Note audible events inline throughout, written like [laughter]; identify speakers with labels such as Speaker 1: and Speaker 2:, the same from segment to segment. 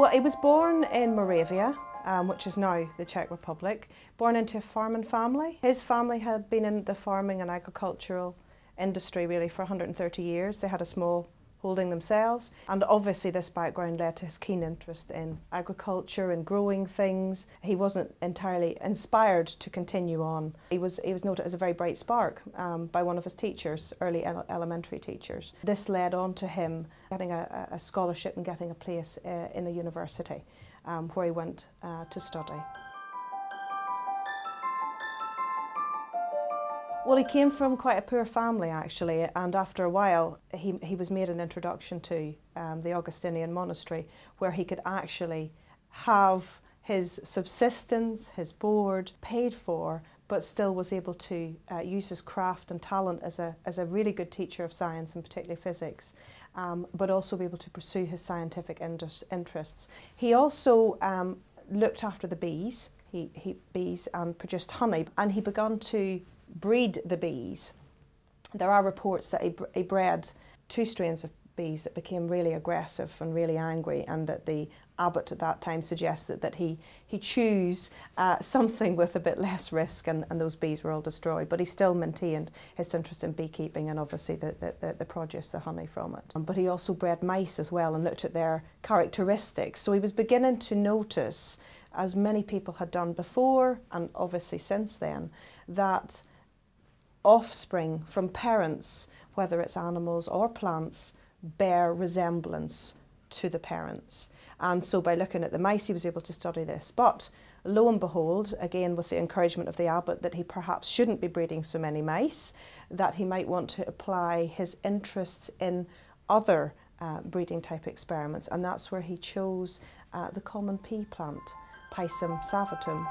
Speaker 1: Well, he was born in Moravia, um, which is now the Czech Republic, born into a farming family. His family had been in the farming and agricultural industry really for 130 years. They had a small holding themselves. And obviously, this background led to his keen interest in agriculture and growing things. He wasn't entirely inspired to continue on. He was, he was noted as a very bright spark um, by one of his teachers, early ele elementary teachers. This led on to him getting a, a scholarship and getting a place uh, in a university um, where he went uh, to study. Well, he came from quite a poor family actually, and after a while, he, he was made an introduction to um, the Augustinian monastery where he could actually have his subsistence, his board paid for, but still was able to uh, use his craft and talent as a, as a really good teacher of science and particularly physics, um, but also be able to pursue his scientific interests. He also um, looked after the bees, he, he, bees and produced honey, and he began to breed the bees, there are reports that he, he bred two strains of bees that became really aggressive and really angry and that the abbot at that time suggested that he, he choose uh, [laughs] something with a bit less risk and, and those bees were all destroyed. But he still maintained his interest in beekeeping and obviously the, the, the produce, the honey from it. But he also bred mice as well and looked at their characteristics. So he was beginning to notice, as many people had done before and obviously since then, that offspring from parents, whether it's animals or plants, bear resemblance to the parents. And so by looking at the mice, he was able to study this. But lo and behold, again with the encouragement of the abbot that he perhaps shouldn't be breeding so many mice, that he might want to apply his interests in other uh, breeding type experiments. And that's where he chose uh, the common pea plant, Pisum sativum.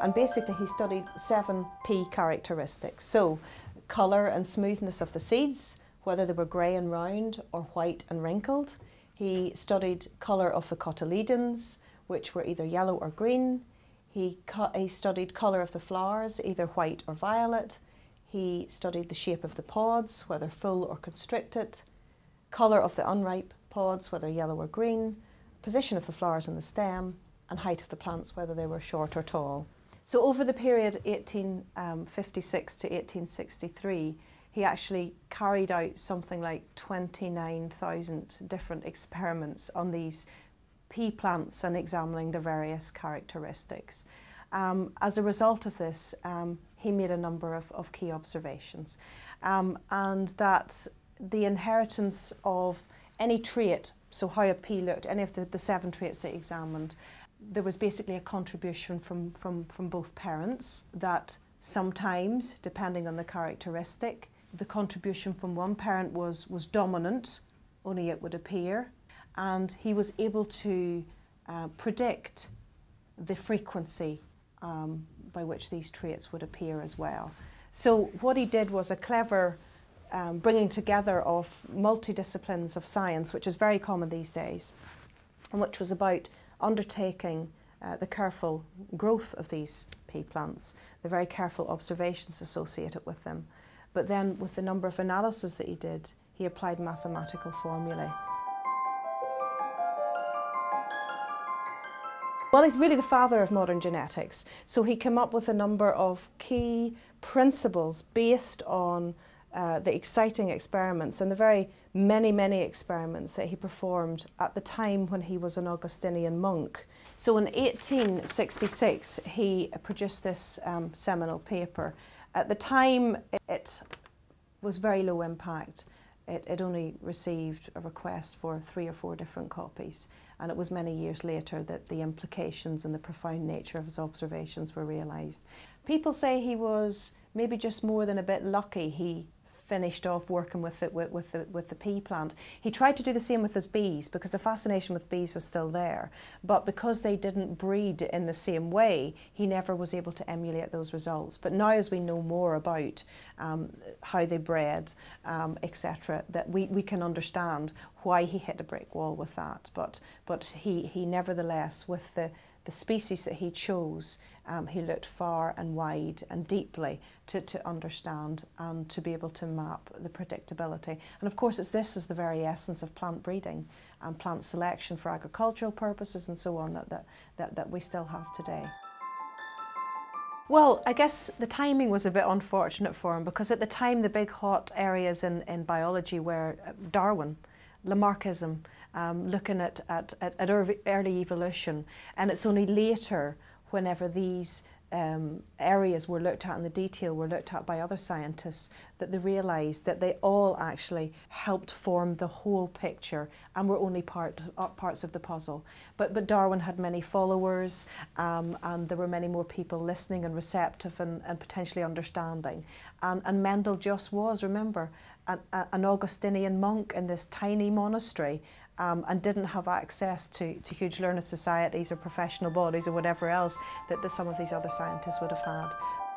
Speaker 1: And basically he studied seven pea characteristics. So colour and smoothness of the seeds, whether they were grey and round or white and wrinkled. He studied colour of the cotyledons, which were either yellow or green. He, he studied colour of the flowers, either white or violet. He studied the shape of the pods, whether full or constricted, colour of the unripe pods, whether yellow or green, position of the flowers on the stem, and height of the plants, whether they were short or tall. So over the period 1856 um, to 1863, he actually carried out something like 29,000 different experiments on these pea plants and examining the various characteristics. Um, as a result of this, um, he made a number of, of key observations um, and that the inheritance of any trait, so how a pea looked, any of the, the seven traits they examined, there was basically a contribution from, from, from both parents that sometimes, depending on the characteristic, the contribution from one parent was, was dominant, only it would appear, and he was able to uh, predict the frequency um, by which these traits would appear as well. So what he did was a clever um, bringing together of multidisciplines of science, which is very common these days, and which was about undertaking uh, the careful growth of these pea plants, the very careful observations associated with them. But then with the number of analyses that he did, he applied mathematical formulae. Well, he's really the father of modern genetics. So he came up with a number of key principles based on uh, the exciting experiments and the very many, many experiments that he performed at the time when he was an Augustinian monk. So in 1866, he produced this um, seminal paper. At the time, it was very low impact. It, it only received a request for three or four different copies. And it was many years later that the implications and the profound nature of his observations were realised. People say he was maybe just more than a bit lucky. He finished off working with it with, with, the, with the pea plant. He tried to do the same with the bees because the fascination with bees was still there. But because they didn't breed in the same way, he never was able to emulate those results. But now as we know more about um, how they bred, um, etc., that we, we can understand why he hit a brick wall with that. But, but he, he nevertheless, with the, the species that he chose, um, he looked far and wide and deeply to, to understand and to be able to map the predictability. And of course, it's this is the very essence of plant breeding and plant selection for agricultural purposes and so on that, that, that, that we still have today. Well, I guess the timing was a bit unfortunate for him because at the time the big hot areas in, in biology were uh, Darwin, Lamarckism, um, looking at, at, at early evolution. And it's only later, whenever these um, areas were looked at in the detail were looked at by other scientists that they realised that they all actually helped form the whole picture and were only part, uh, parts of the puzzle. But, but Darwin had many followers um, and there were many more people listening and receptive and, and potentially understanding. And, and Mendel just was, remember, an, an Augustinian monk in this tiny monastery um, and didn't have access to, to huge learned societies or professional bodies or whatever else that, that some of these other scientists would have had.